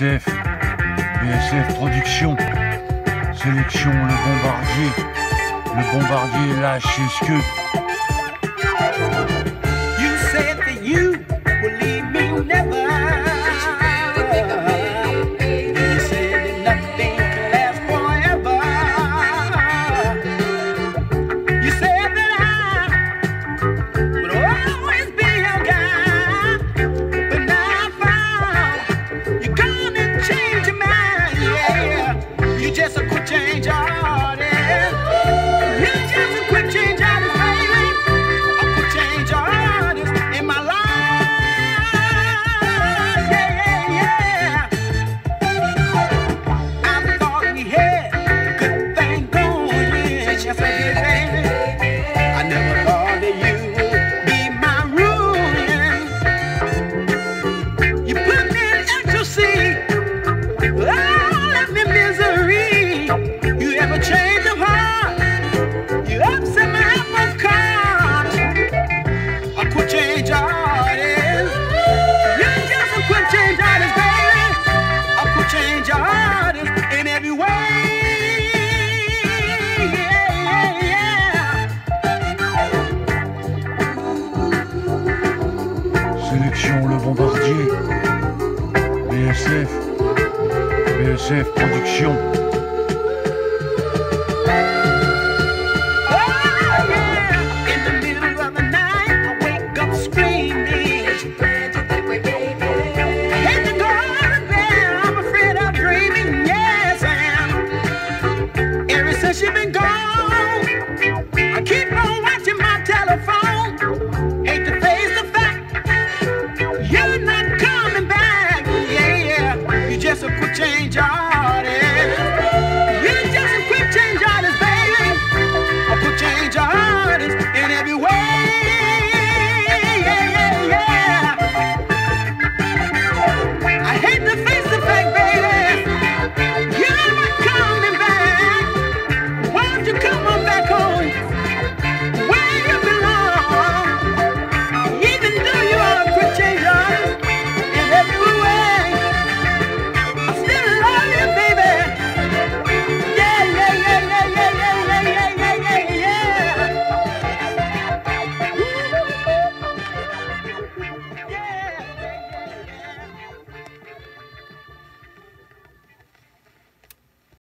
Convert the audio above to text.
BSF, BSF Production, Sélection Le Bombardier, Le Bombardier lâche que. You just a quick change artist. just a quick change artist, baby. A quick change artist in my life. Yeah, yeah, yeah. I thought we had a good thing going. Le Bombardier BSF, BSF Production. Oh yeah! In the middle of the night, I wake up screaming. Hit the door I'm afraid I'm dreaming, yes I am. Ever since you've been gone,